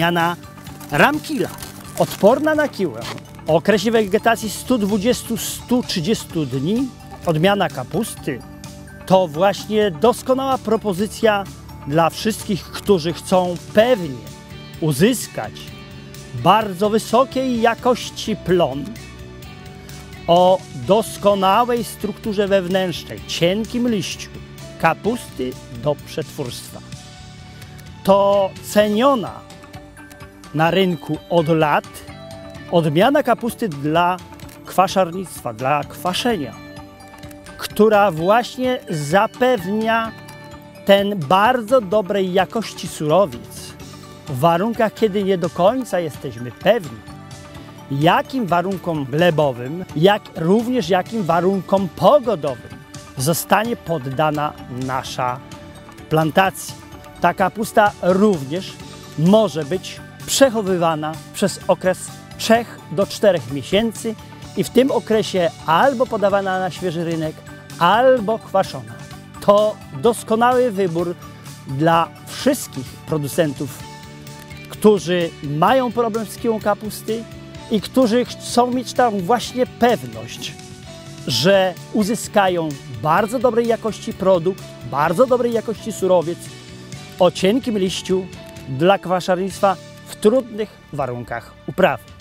odmiana Ramkila. Odporna na kiłę. O okresie wegetacji 120-130 dni odmiana kapusty to właśnie doskonała propozycja dla wszystkich, którzy chcą pewnie uzyskać bardzo wysokiej jakości plon o doskonałej strukturze wewnętrznej, cienkim liściu kapusty do przetwórstwa. To ceniona na rynku od lat odmiana kapusty dla kwaszarnictwa, dla kwaszenia, która właśnie zapewnia ten bardzo dobrej jakości surowiec w warunkach, kiedy nie do końca jesteśmy pewni, jakim warunkom glebowym, jak również jakim warunkom pogodowym zostanie poddana nasza plantacja. Ta kapusta również może być przechowywana przez okres 3 do 4 miesięcy i w tym okresie albo podawana na świeży rynek, albo kwaszona. To doskonały wybór dla wszystkich producentów, którzy mają problem z kiłą kapusty i którzy chcą mieć tam właśnie pewność, że uzyskają bardzo dobrej jakości produkt, bardzo dobrej jakości surowiec o cienkim liściu dla kwaszarnictwa trudnych warunkach uprawy.